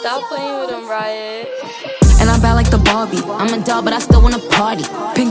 Stop playing with him, Riot. And I'm bad like the Barbie. I'm a doll, but I still wanna party. Pink